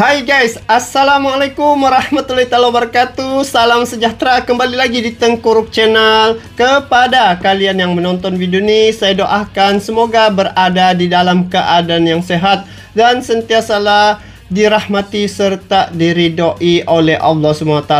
Hai guys, Assalamualaikum warahmatullahi wabarakatuh. Salam sejahtera kembali lagi di Tengkuruk Channel. Kepada kalian yang menonton video ini Saya doakan semoga berada di dalam keadaan yang sehat Dan sentiasalah dirahmati serta diridoi oleh Allah SWT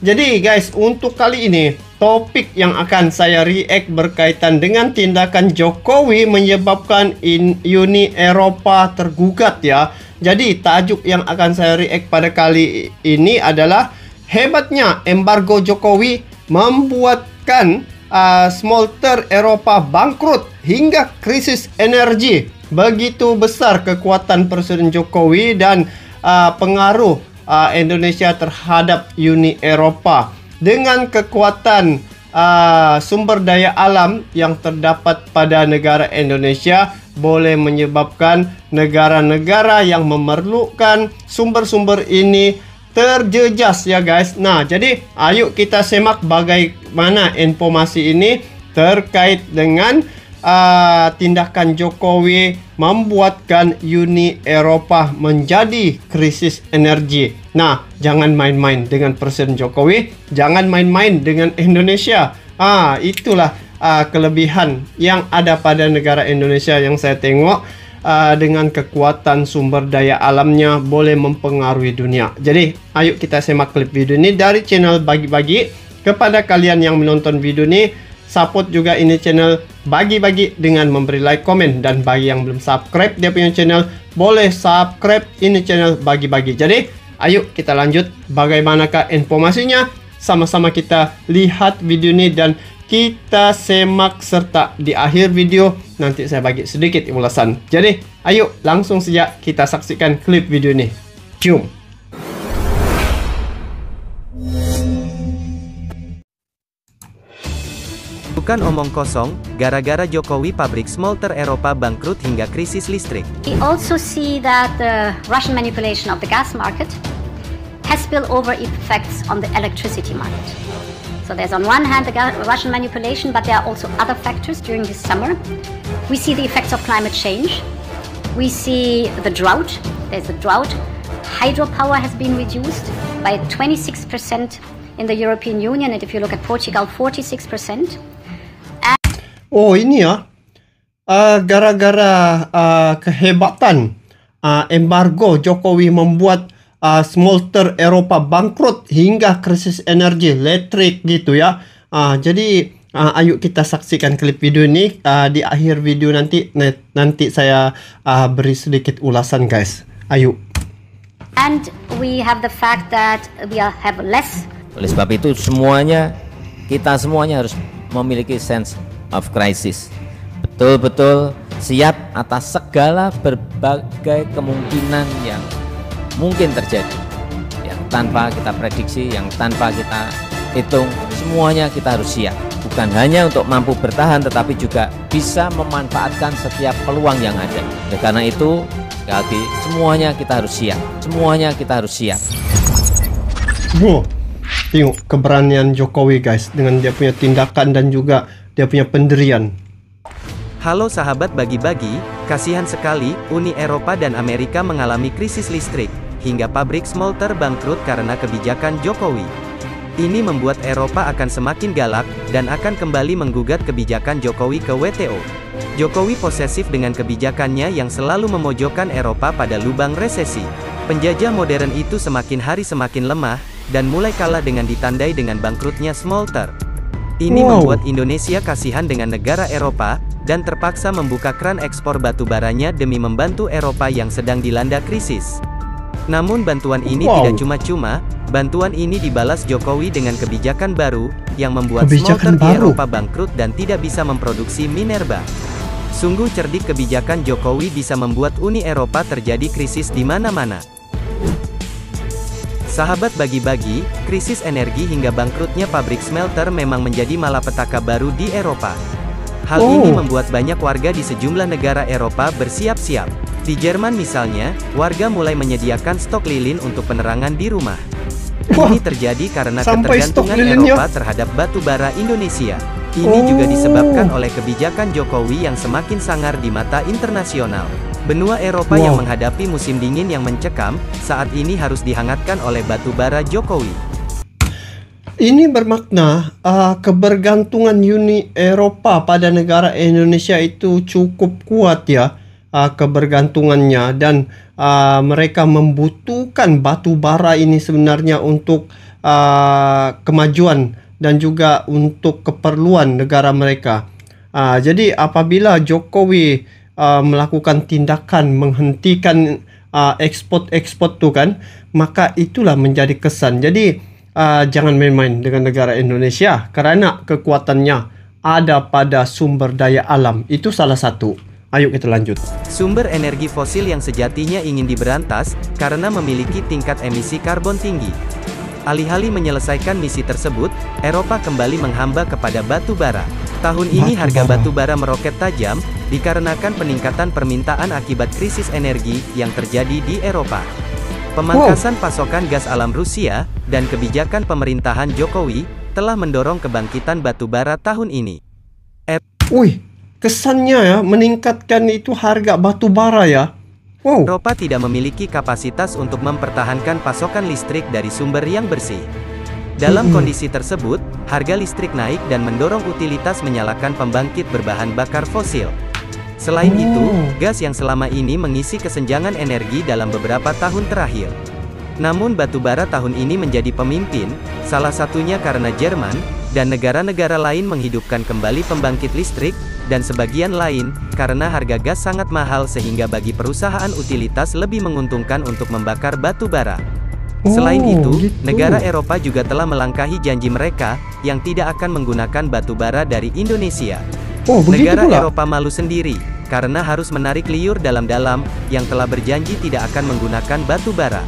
Jadi guys, untuk kali ini Topik yang akan saya react berkaitan dengan tindakan Jokowi Menyebabkan Uni Eropa tergugat ya jadi tajuk yang akan saya react pada kali ini adalah hebatnya embargo Jokowi membuatkan uh, smelter Eropa bangkrut hingga krisis energi. Begitu besar kekuatan Presiden Jokowi dan uh, pengaruh uh, Indonesia terhadap Uni Eropa dengan kekuatan uh, sumber daya alam yang terdapat pada negara Indonesia boleh menyebabkan negara-negara yang memerlukan sumber-sumber ini terjejas ya guys. Nah, jadi ayo kita semak bagaimana informasi ini terkait dengan uh, tindakan Jokowi membuatkan Uni Eropa menjadi krisis energi. Nah, jangan main-main dengan Presiden Jokowi, jangan main-main dengan Indonesia. Ah, itulah uh, kelebihan yang ada pada negara Indonesia yang saya tengok uh, dengan kekuatan sumber daya alamnya boleh mempengaruhi dunia. Jadi, ayo kita semak klip video ini dari channel bagi-bagi kepada kalian yang menonton video ini. Support juga ini channel bagi-bagi dengan memberi like, komen dan bagi yang belum subscribe dia punya channel boleh subscribe ini channel bagi-bagi. Jadi, ayo kita lanjut bagaimanakah informasinya. Sama-sama kita lihat video ini dan kita semak serta di akhir video nanti saya bagi sedikit ulasan. Jadi, ayo langsung saja kita saksikan klip video ini. Cium. Bukan omong kosong, gara-gara Jokowi pabrik smelter Eropa bangkrut hingga krisis listrik. We also see that the Russian manipulation of the gas market has spillover effects on the electricity market. So there's on one hand the Russian manipulation, but there are also other factors during this summer. We see the effects of climate change. We see the drought. There's a drought. Hydropower has been reduced by 26% in the European Union, and if you look at Portugal, 46%. Oh, ini ya. Uh, gara-gara uh, kehebatan uh, embargo Jokowi membuat uh, smelter Eropa bangkrut hingga krisis energi listrik gitu ya. Uh, jadi uh, ayo kita saksikan klip video ini uh, di akhir video nanti nanti saya uh, beri sedikit ulasan guys. Ayo. And we have the fact that we have less. Oleh sebab itu semuanya kita semuanya harus memiliki sense of crisis. Betul-betul siap atas segala berbagai kemungkinan yang mungkin terjadi yang tanpa kita prediksi, yang tanpa kita hitung, semuanya kita harus siap. Bukan hanya untuk mampu bertahan, tetapi juga bisa memanfaatkan setiap peluang yang ada. Oleh karena itu, sekali lagi, semuanya kita harus siap. Semuanya kita harus siap. Wow, tengok keberanian Jokowi guys, dengan dia punya tindakan dan juga dia punya pendirian. Halo sahabat bagi-bagi, kasihan sekali, Uni Eropa dan Amerika mengalami krisis listrik hingga pabrik smelter bangkrut karena kebijakan Jokowi. Ini membuat Eropa akan semakin galak, dan akan kembali menggugat kebijakan Jokowi ke WTO. Jokowi posesif dengan kebijakannya yang selalu memojokkan Eropa pada lubang resesi. Penjajah modern itu semakin hari semakin lemah, dan mulai kalah dengan ditandai dengan bangkrutnya smelter. Ini wow. membuat Indonesia kasihan dengan negara Eropa, dan terpaksa membuka keran ekspor batu baranya demi membantu Eropa yang sedang dilanda krisis. Namun bantuan ini wow. tidak cuma-cuma, bantuan ini dibalas Jokowi dengan kebijakan baru, yang membuat kebijakan smelter di Eropa bangkrut dan tidak bisa memproduksi Minerba. Sungguh cerdik kebijakan Jokowi bisa membuat Uni Eropa terjadi krisis di mana-mana. Sahabat bagi-bagi, krisis energi hingga bangkrutnya pabrik smelter memang menjadi malapetaka baru di Eropa. Hal oh. ini membuat banyak warga di sejumlah negara Eropa bersiap-siap. Di Jerman misalnya, warga mulai menyediakan stok lilin untuk penerangan di rumah. Wah, Ini terjadi karena ketergantungan Eropa terhadap batu bara Indonesia. Ini oh. juga disebabkan oleh kebijakan Jokowi yang semakin sangar di mata internasional. Benua Eropa Wow. yang menghadapi musim dingin yang mencekam, saat ini harus dihangatkan oleh batu bara Jokowi. Ini bermakna uh, kebergantungan Uni Eropa pada negara Indonesia itu cukup kuat ya uh, kebergantungannya dan uh, mereka membutuhkan batu bara ini sebenarnya untuk uh, kemajuan dan juga untuk keperluan negara mereka. Uh, jadi apabila Jokowi uh, melakukan tindakan menghentikan uh, ekspor-ekspor tu kan, maka itulah menjadi kesan. Jadi uh, jangan main-main dengan negara Indonesia kerana kekuatannya ada pada sumber daya alam. Itu salah satu. Ayo kita lanjut. Sumber energi fosil yang sejatinya ingin diberantas, karena memiliki tingkat emisi karbon tinggi. Alih-alih menyelesaikan misi tersebut, Eropa kembali menghamba kepada batu bara. Tahun ini Batu harga batu bara meroket tajam, dikarenakan peningkatan permintaan akibat krisis energi yang terjadi di Eropa. Pemangkasan pasokan gas alam Rusia, dan kebijakan pemerintahan Jokowi, telah mendorong kebangkitan batu bara tahun ini. Wih, kesannya ya meningkatkan itu harga batu bara ya. Wow. Eropa tidak memiliki kapasitas untuk mempertahankan pasokan listrik dari sumber yang bersih. Dalam kondisi tersebut, harga listrik naik dan mendorong utilitas menyalakan pembangkit berbahan bakar fosil. Selain Oh. itu, gas yang selama ini mengisi kesenjangan energi dalam beberapa tahun terakhir. Namun batu bara tahun ini menjadi pemimpin, salah satunya karena Jerman, dan negara-negara lain menghidupkan kembali pembangkit listrik, dan sebagian lain, karena harga gas sangat mahal sehingga bagi perusahaan utilitas lebih menguntungkan untuk membakar batu bara. Selain Oh, itu, gitu. negara Eropa juga telah melangkahi janji mereka, yang tidak akan menggunakan batu bara dari Indonesia. Oh, Negara pula. Eropa malu sendiri, karena harus menarik liur dalam-dalam, yang telah berjanji tidak akan menggunakan batu bara.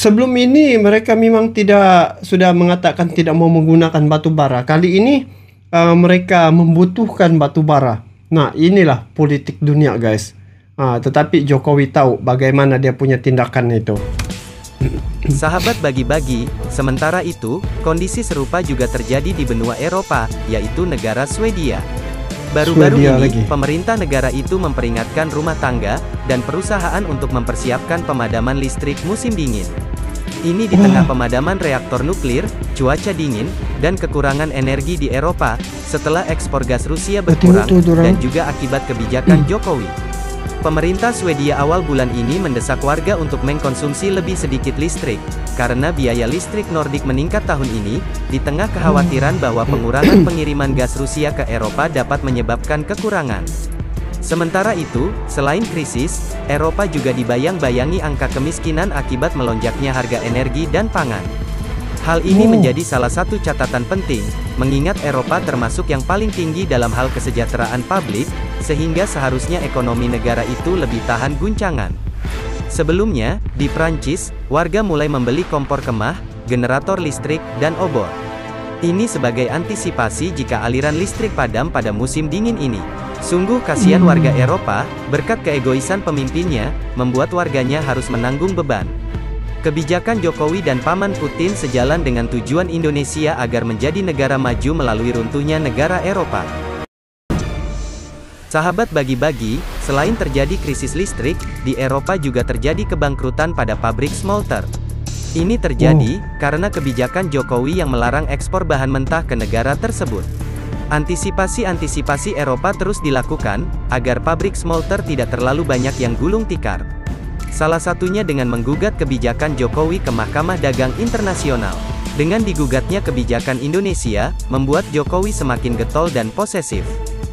Sebelum ini mereka memang tidak sudah mengatakan tidak mau menggunakan batu bara. Kali ini uh, mereka membutuhkan batu bara. Nah, inilah politik dunia, guys. Ah, tetapi Jokowi tahu bagaimana dia punya tindakan itu. Sahabat bagi-bagi, sementara itu, kondisi serupa juga terjadi di benua Eropa, yaitu negara Swedia. Baru-baru ini, lagi. pemerintah negara itu memperingatkan rumah tangga dan perusahaan untuk mempersiapkan pemadaman listrik musim dingin. Ini di tengah pemadaman reaktor nuklir, cuaca dingin, dan kekurangan energi di Eropa, setelah ekspor gas Rusia berkurang, dan juga akibat kebijakan Jokowi. Pemerintah Swedia awal bulan ini mendesak warga untuk mengkonsumsi lebih sedikit listrik, karena biaya listrik Nordik meningkat tahun ini, di tengah kekhawatiran bahwa pengurangan pengiriman gas Rusia ke Eropa dapat menyebabkan kekurangan. Sementara itu, selain krisis, Eropa juga dibayang-bayangi angka kemiskinan akibat melonjaknya harga energi dan pangan. Hal ini menjadi salah satu catatan penting, mengingat Eropa termasuk yang paling tinggi dalam hal kesejahteraan publik, sehingga seharusnya ekonomi negara itu lebih tahan guncangan. Sebelumnya, di Prancis, warga mulai membeli kompor kemah, generator listrik, dan obor. Ini sebagai antisipasi jika aliran listrik padam pada musim dingin ini. Sungguh kasihan warga Eropa, berkat keegoisan pemimpinnya, membuat warganya harus menanggung beban. Kebijakan Jokowi dan Paman Putin sejalan dengan tujuan Indonesia agar menjadi negara maju melalui runtuhnya negara Eropa. Sahabat bagi-bagi, selain terjadi krisis listrik, di Eropa juga terjadi kebangkrutan pada pabrik smelter. Ini terjadi karena kebijakan Jokowi yang melarang ekspor bahan mentah ke negara tersebut. Antisipasi-antisipasi Eropa terus dilakukan, agar pabrik smelter tidak terlalu banyak yang gulung tikar. Salah satunya dengan menggugat kebijakan Jokowi ke Mahkamah Dagang Internasional. Dengan digugatnya kebijakan Indonesia, membuat Jokowi semakin getol dan posesif.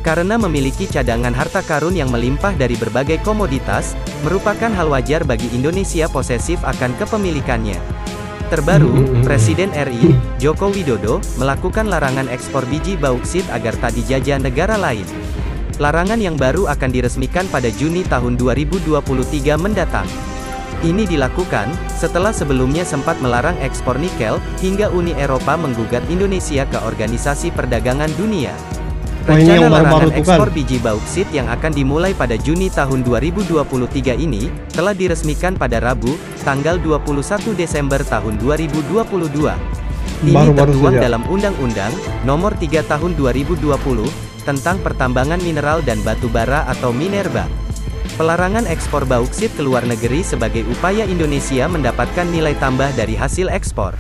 Karena memiliki cadangan harta karun yang melimpah dari berbagai komoditas, merupakan hal wajar bagi Indonesia posesif akan kepemilikannya. Terbaru, Presiden RI, Joko Widodo, melakukan larangan ekspor biji bauksit agar tak dijajah negara lain. Larangan yang baru akan diresmikan pada Juni tahun 2023 mendatang. Ini dilakukan, setelah sebelumnya sempat melarang ekspor nikel, hingga Uni Eropa menggugat Indonesia ke Organisasi Perdagangan Dunia. Rencana yang larangan ekspor biji bauksit yang akan dimulai pada Juni tahun 2023 ini, telah diresmikan pada Rabu, tanggal 21 Desember tahun 2022. Ini Baru-baru tertuang saja. dalam Undang-Undang, Nomor 3 Tahun 2020, tentang pertambangan mineral dan batu bara atau Minerba. Pelarangan ekspor bauksit ke luar negeri sebagai upaya Indonesia mendapatkan nilai tambah dari hasil ekspor.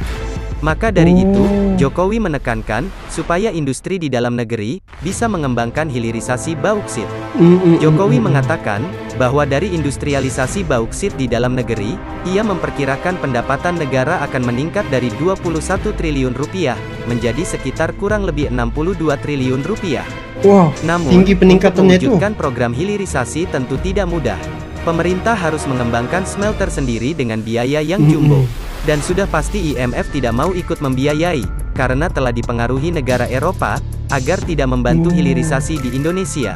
Maka dari itu, Jokowi menekankan supaya industri di dalam negeri bisa mengembangkan hilirisasi bauksit. Mm, mm, Jokowi mengatakan bahwa dari industrialisasi bauksit di dalam negeri, ia memperkirakan pendapatan negara akan meningkat dari 21 triliun rupiah menjadi sekitar kurang lebih 62 triliun rupiah. Wah, Namun, tinggi peningkatannya itu. mewujudkan program hilirisasi tentu tidak mudah. Pemerintah harus mengembangkan smelter sendiri dengan biaya yang jumbo. Dan sudah pasti IMF tidak mau ikut membiayai, karena telah dipengaruhi negara Eropa, agar tidak membantu Hmm. hilirisasi di Indonesia.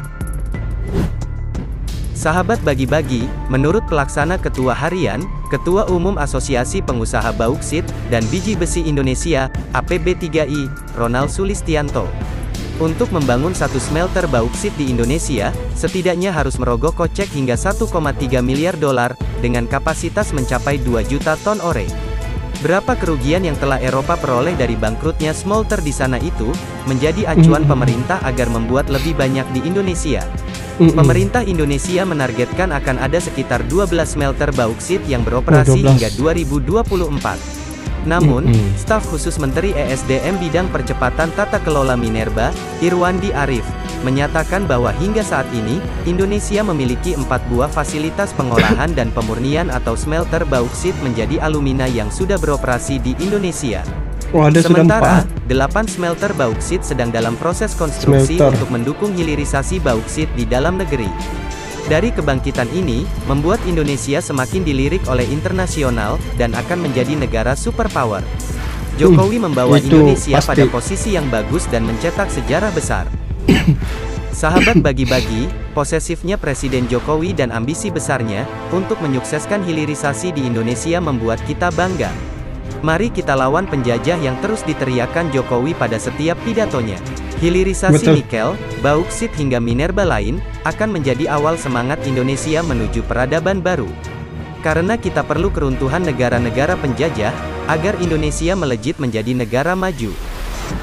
Sahabat bagi-bagi, menurut pelaksana Ketua Harian, Ketua Umum Asosiasi Pengusaha Bauksit dan Biji Besi Indonesia, APB3I, Ronald Sulistianto. Untuk membangun satu smelter bauksit di Indonesia, setidaknya harus merogoh kocek hingga 1,3 miliar dolar, dengan kapasitas mencapai 2 juta ton ore. Berapa kerugian yang telah Eropa peroleh dari bangkrutnya smelter di sana itu, menjadi acuan Mm. pemerintah agar membuat lebih banyak di Indonesia. Mm, mm. Pemerintah Indonesia menargetkan akan ada sekitar 12 smelter bauksit yang beroperasi Oh, 12. hingga 2024. Namun, staf khusus Menteri ESDM bidang percepatan tata kelola Minerba, Irwandi Arif, menyatakan bahwa hingga saat ini, Indonesia memiliki empat buah fasilitas pengolahan dan pemurnian atau smelter bauksit menjadi alumina yang sudah beroperasi di Indonesia. Wah, ada Sementara. 8 smelter bauksit sedang dalam proses konstruksi Smelter. untuk mendukung hilirisasi bauksit di dalam negeri. Dari kebangkitan ini, membuat Indonesia semakin dilirik oleh internasional, dan akan menjadi negara superpower. Jokowi membawa Hmm, itu Indonesia pasti. pada posisi yang bagus dan mencetak sejarah besar. Sahabat bagi-bagi, posesifnya Presiden Jokowi dan ambisi besarnya, untuk menyukseskan hilirisasi di Indonesia membuat kita bangga. Mari kita lawan penjajah yang terus diteriakan Jokowi pada setiap pidatonya. Hilirisasi Betul. nikel, bauksit hingga minerba lain, akan menjadi awal semangat Indonesia menuju peradaban baru. Karena kita perlu keruntuhan negara-negara penjajah, agar Indonesia melejit menjadi negara maju.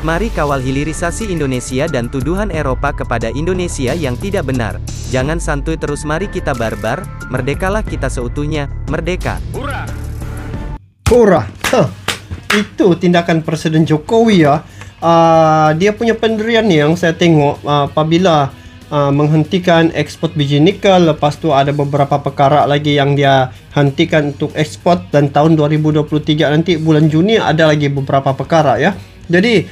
Mari kawal hilirisasi Indonesia dan tuduhan Eropa kepada Indonesia yang tidak benar. Jangan santuy terus mari kita barbar, merdekalah kita seutuhnya, merdeka. Hurrah. Huh. Itu tindakan Presiden Jokowi ya. Uh, dia punya pendirian yang saya tengok uh, apabila uh, menghentikan ekspor biji nikel lepas tu ada beberapa perkara lagi yang dia hentikan untuk ekspor dan tahun 2023 nanti bulan Juni ada lagi beberapa perkara ya. Jadi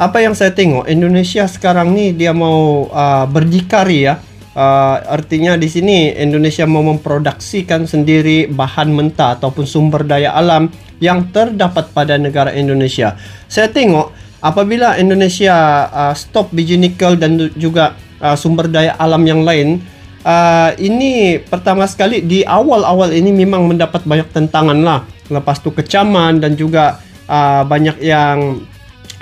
apa yang saya tengok Indonesia sekarang ni dia mau uh, berdikari ya. Uh, artinya di sini Indonesia mau memproduksikan sendiri bahan mentah ataupun sumber daya alam yang terdapat pada negara Indonesia. Saya tengok apabila Indonesia uh, stop biji nikel dan juga uh, sumber daya alam yang lain, uh, ini pertama sekali di awal-awal ini memang mendapat banyak tentangan lah. Lepas tu kecaman dan juga uh, banyak yang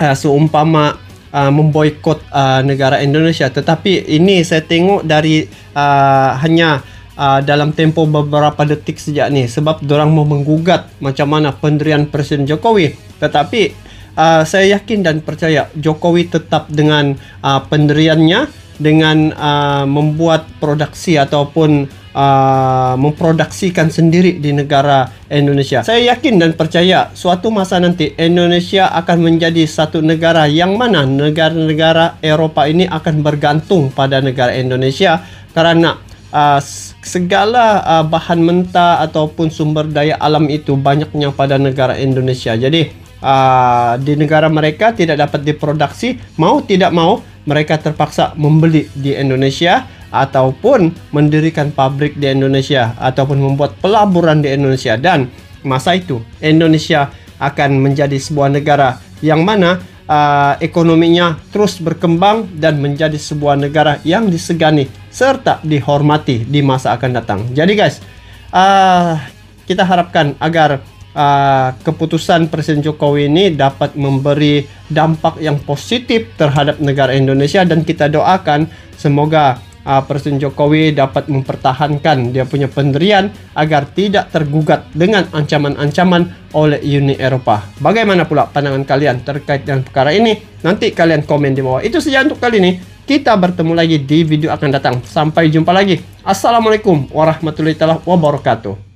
uh, seumpama uh, memboikot uh, negara Indonesia. Tetapi ini saya tengok dari uh, hanya uh, dalam tempo beberapa detik sejak ni. Sebab orang mau menggugat macam mana pendirian Presiden Jokowi. Tetapi uh, saya yakin dan percaya Jokowi tetap dengan uh, pendiriannya dengan uh, membuat produksi ataupun uh, memproduksikan sendiri di negara Indonesia. Saya yakin dan percaya suatu masa nanti Indonesia akan menjadi satu negara yang mana negara-negara Eropa ini akan bergantung pada negara Indonesia karena uh, segala uh, bahan mentah ataupun sumber daya alam itu banyaknya pada negara Indonesia. Jadi uh, di negara mereka tidak dapat diproduksi, mau tidak mau mereka terpaksa membeli di Indonesia ataupun mendirikan pabrik di Indonesia ataupun membuat pelaburan di Indonesia dan masa itu Indonesia akan menjadi sebuah negara yang mana uh, ekonominya terus berkembang dan menjadi sebuah negara yang disegani serta dihormati di masa akan datang. Jadi guys, uh, kita harapkan agar uh, keputusan Presiden Jokowi ini dapat memberi dampak yang positif terhadap negara Indonesia dan kita doakan semoga uh, Presiden Jokowi dapat mempertahankan dia punya pendirian agar tidak tergugat dengan ancaman-ancaman oleh Uni Eropa. Bagaimana pula pandangan kalian terkait dengan perkara ini? Nanti kalian komen di bawah. Itu saja untuk kali ini. Kita bertemu lagi di video akan datang. Sampai jumpa lagi. Assalamualaikum warahmatullahi wabarakatuh.